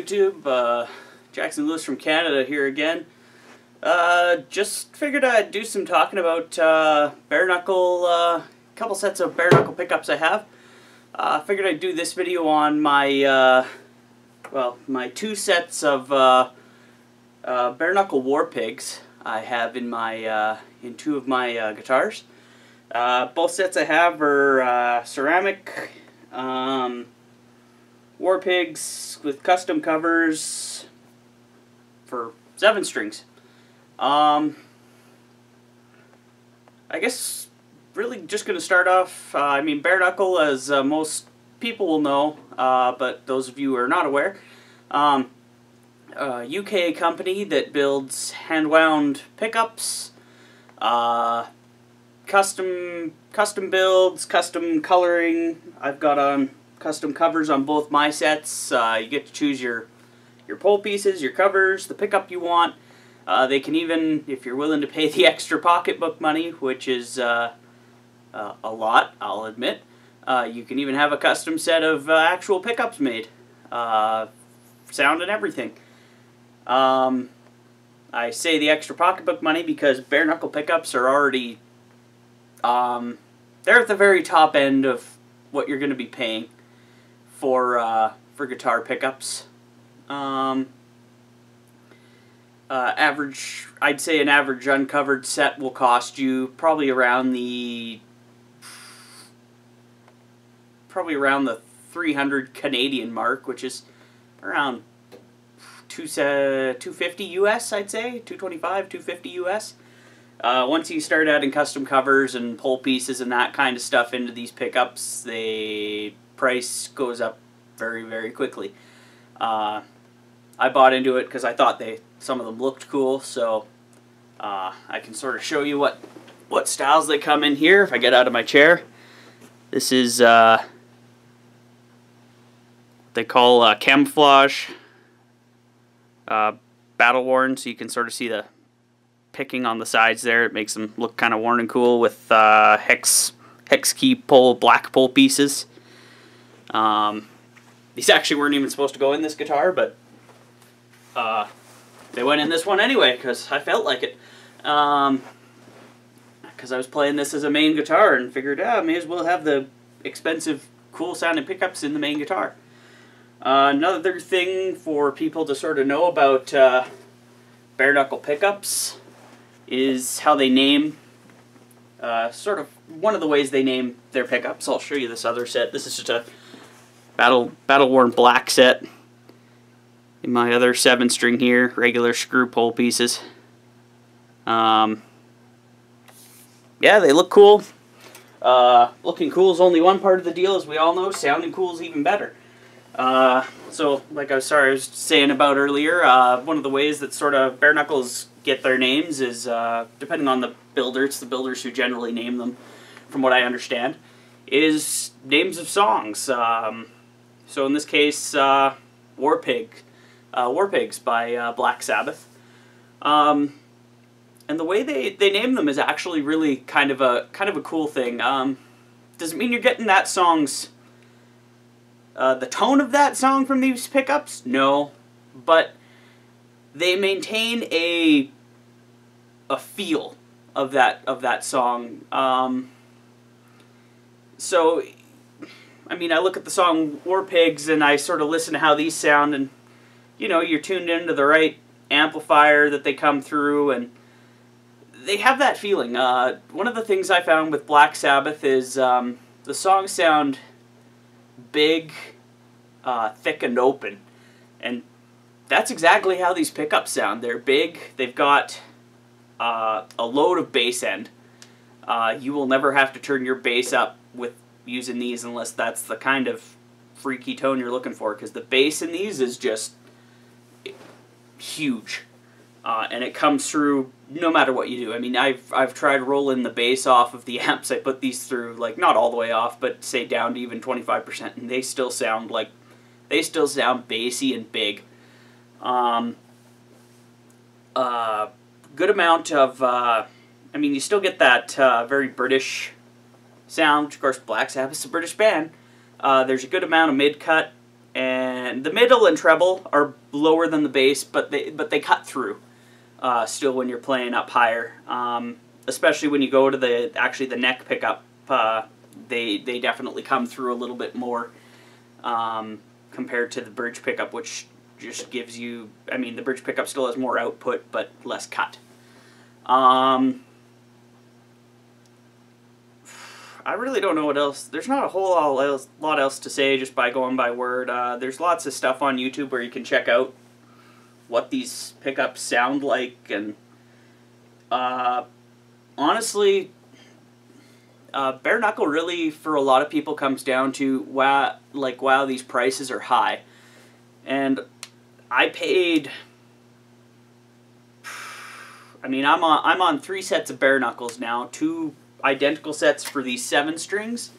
YouTube. Uh, Jackson Lewis from Canada here again. Uh, just figured I'd do some talking about uh, bare knuckle, uh, couple sets of bare knuckle pickups I have. Uh, figured I'd do this video on my, uh, well, my two sets of bare knuckle war pigs I have in my, in two of my guitars. Both sets I have are ceramic. Um, War Pigs with custom covers for seven strings. Um, I guess really just going to start off, uh, I mean, Bare Knuckle, as uh, most people will know, uh, but those of you who are not aware, um, UK company that builds hand-wound pickups, uh, custom custom builds, custom coloring. I've got on custom covers on both my sets. Uh, you get to choose your your pole pieces, your covers, the pickup you want. Uh, they can even, if you're willing to pay the extra pocketbook money, which is uh, uh a lot, I'll admit, uh, you can even have a custom set of uh, actual pickups made, sound and everything. Um, I say the extra pocketbook money because bare knuckle pickups are already, um, they're at the very top end of what you're going to be paying for uh, for guitar pickups. Um, uh, average, I'd say an average uncovered set will cost you probably around the probably around the 300 Canadian mark, which is around two, uh, 250 US, I'd say, 225, 250 US. Uh, once you start adding custom covers and pole pieces and that kind of stuff into these pickups, the price goes up very, very quickly. Uh, I bought into it because I thought they some of them looked cool, so uh, I can sort of show you what what styles they come in here if I get out of my chair. This is uh, they call uh, camouflage uh, battle worn, so you can sort of see the picking on the sides there. It makes them look kind of worn and cool with uh, hex hex key pole black pole pieces. Um, these actually weren't even supposed to go in this guitar, but uh, they went in this one anyway because I felt like it. Because um, I was playing this as a main guitar and figured, ah, may as well have the expensive, cool sounding pickups in the main guitar. Uh, another thing for people to sort of know about uh, bare knuckle pickups is how they name, uh, sort of one of the ways they name their pickups. I'll show you this other set. This is just a battle battle worn black set. In my other seven string here, regular screw pole pieces. Um, yeah, they look cool. Uh, looking cool is only one part of the deal, as we all know. Sounding cool is even better. Uh, so, like I was sorry, I was saying about earlier, uh, one of the ways that sort of bare knuckles get their names is uh, depending on the builder. It's the builders who generally name them, from what I understand. Is names of songs. Um, so in this case, uh, War Pig, uh, War Pigs by uh, Black Sabbath. Um, and the way they, they name them is actually really kind of a kind of a cool thing. Um, does it mean you're getting that song's uh, the tone of that song from these pickups? No, but they maintain a a feel of that of that song. Um, so, I mean, I look at the song War Pigs and I sort of listen to how these sound, and you know, you're tuned into the right amplifier that they come through, and they have that feeling. Uh, one of the things I found with Black Sabbath is um, the songs sound big, uh, thick, and open, and that's exactly how these pickups sound. They're big. They've got uh, a load of bass end. Uh, you will never have to turn your bass up with using these unless that's the kind of freaky tone you're looking for because the bass in these is just huge. Uh, and it comes through no matter what you do. I mean, I've I've tried rolling the bass off of the amps I put these through, like not all the way off, but say down to even 25%, and they still sound like, they still sound bassy and big. Um, uh, good amount of, uh, I mean, you still get that uh, very British sound. Of course, Black Sabbath's a British band. Uh, there's a good amount of mid-cut and the middle and treble are lower than the bass, but they but they cut through. Uh, still, when you're playing up higher, um, especially when you go to the actually the neck pickup, uh, they they definitely come through a little bit more um, compared to the bridge pickup, which just gives you. I mean, the bridge pickup still has more output, but less cut. Um, I really don't know what else. There's not a whole lot else to say just by going by word. Uh, there's lots of stuff on YouTube where you can check out what these pickups sound like, and uh, honestly, uh, bare knuckle really for a lot of people comes down to wow, like wow, these prices are high, and I paid. I mean, I'm on I'm on three sets of bare knuckles now, two identical sets for these seven strings,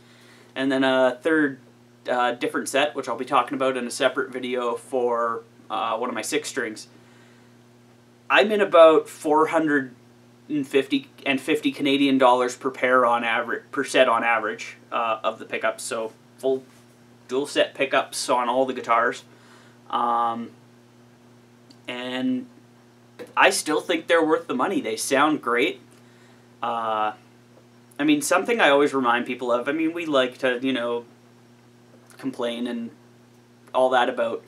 and then a third uh, different set, which I'll be talking about in a separate video for uh, one of my six strings. I'm in about 450 and 50 Canadian dollars per pair on average, per set on average uh, of the pickups. So full dual set pickups on all the guitars. Um, and I still think they're worth the money. They sound great. Uh, I mean, something I always remind people of, I mean, we like to, you know, complain and all that about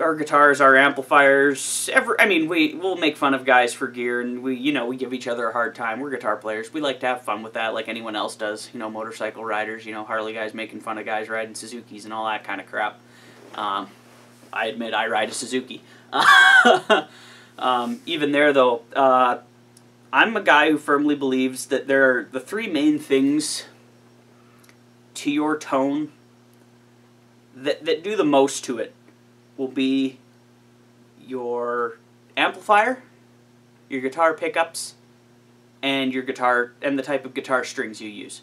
our guitars, our amplifiers, ever I mean, we we'll make fun of guys for gear and we, you know, we give each other a hard time. We're guitar players. We like to have fun with that like anyone else does, you know, motorcycle riders, you know, Harley guys making fun of guys riding Suzuki's and all that kind of crap. Um, I admit I ride a Suzuki. um, even there though, uh, I'm a guy who firmly believes that there are the three main things to your tone that, that do the most to it will be your amplifier, your guitar pickups, and your guitar and the type of guitar strings you use.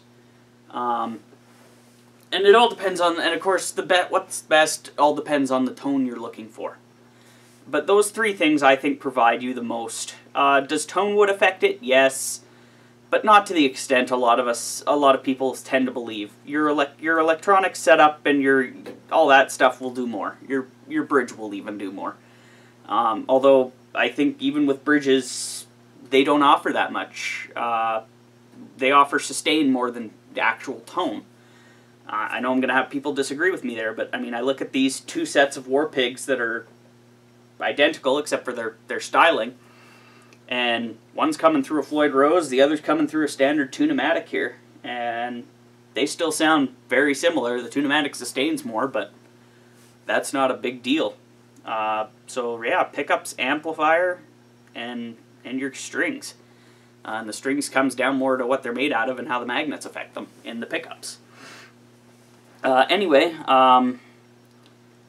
Um, and it all depends on, and of course, the bet what's best all depends on the tone you're looking for. But those three things I think provide you the most. Uh, does tone wood affect it? Yes, but not to the extent a lot of us, a lot of people tend to believe. Your ele your electronic setup and your all that stuff will do more. Your your bridge will even do more. Um, although I think even with bridges, they don't offer that much. Uh, they offer sustain more than the actual tone. Uh, I know I'm going to have people disagree with me there, but I mean, I look at these two sets of War Pigs that are identical except for their, their styling. And one's coming through a Floyd Rose, the other's coming through a standard Tune-o-matic here. And they still sound very similar. The Tune-o-matic sustains more, but that's not a big deal. Uh, so yeah, pickups, amplifier, and and your strings. Uh, and the strings comes down more to what they're made out of and how the magnets affect them in the pickups. Uh, anyway, um,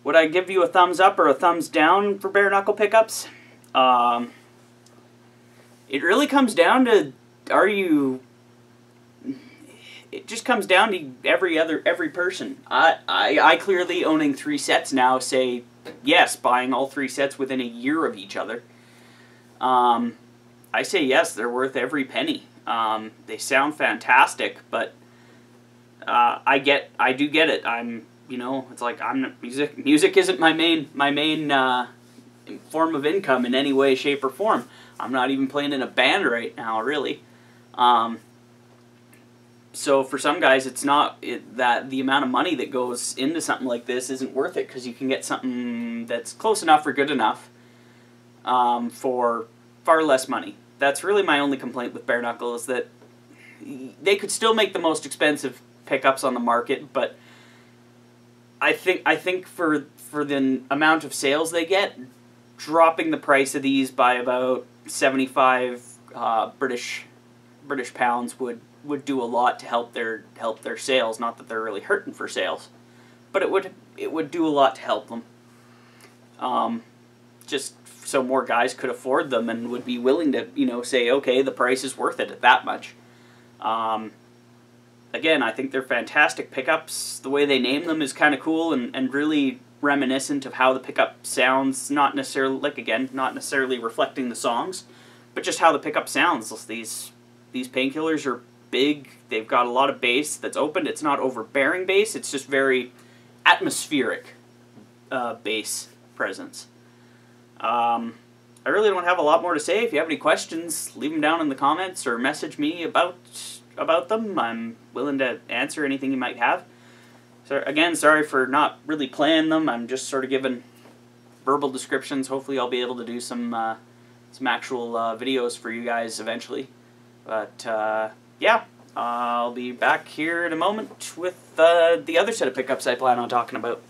would I give you a thumbs up or a thumbs down for bare knuckle pickups? Um, it really comes down to are you it just comes down to every other every person. I, I I clearly owning three sets now say yes, buying all three sets within a year of each other. Um, I say yes, they're worth every penny. Um, they sound fantastic, but uh, I get I do get it. I'm you know, it's like I'm music. Music isn't my main my main uh, form of income in any way, shape, or form. I'm not even playing in a band right now, really. Um, so for some guys, it's not it, that the amount of money that goes into something like this isn't worth it because you can get something that's close enough or good enough um, for far less money. That's really my only complaint with bare knuckle is that they could still make the most expensive pickups on the market, but I think I think for for the amount of sales they get, dropping the price of these by about seventy five uh, British British pounds would would do a lot to help their help their sales. Not that they're really hurting for sales, but it would it would do a lot to help them. Um, just so more guys could afford them and would be willing to you know say okay the price is worth it at that much. Um, again, I think they're fantastic pickups. The way they name them is kind of cool and, and really reminiscent of how the pickup sounds. Not necessarily, like again, not necessarily reflecting the songs, but just how the pickup sounds. These these painkillers are big. They've got a lot of bass that's opened. It's not overbearing bass. It's just very atmospheric uh, bass presence. Um, I really don't have a lot more to say. If you have any questions, leave them down in the comments or message me about about them. I'm willing to answer anything you might have. So again, sorry for not really playing them. I'm just sort of giving verbal descriptions. Hopefully, I'll be able to do some uh, some actual uh, videos for you guys eventually. But uh, yeah, I'll be back here in a moment with uh, the other set of pickups I plan on talking about.